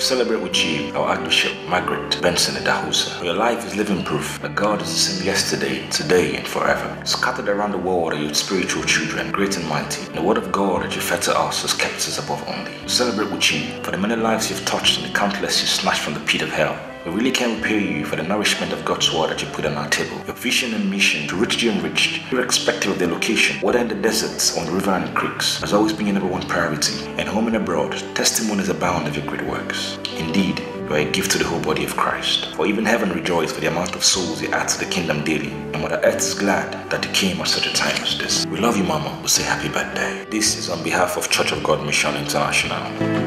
celebrate with you our Archbishop Margaret Benson Idahosa. Your life is living proof that God is the same yesterday, today, and forever. Scattered around the world are your spiritual children, great and mighty. And the word of God that you fed to us has kept us above only. We celebrate with you for the many lives you've touched and the countless you've snatched from the pit of hell. We really can't repay you for the nourishment of God's word that you put on our table. Your vision and mission to reach the enriched, irrespective of their location, whether in the deserts, on the river and creeks, has always been your number one priority. And home and abroad, testimonies abound of your great works. Indeed, you are a gift to the whole body of Christ. For even heaven rejoiced for the amount of souls you add to the kingdom daily. And Mother Earth is glad that you came at such a time as this. We love you, Mama. We say happy birthday. This is on behalf of Church of God Mission International.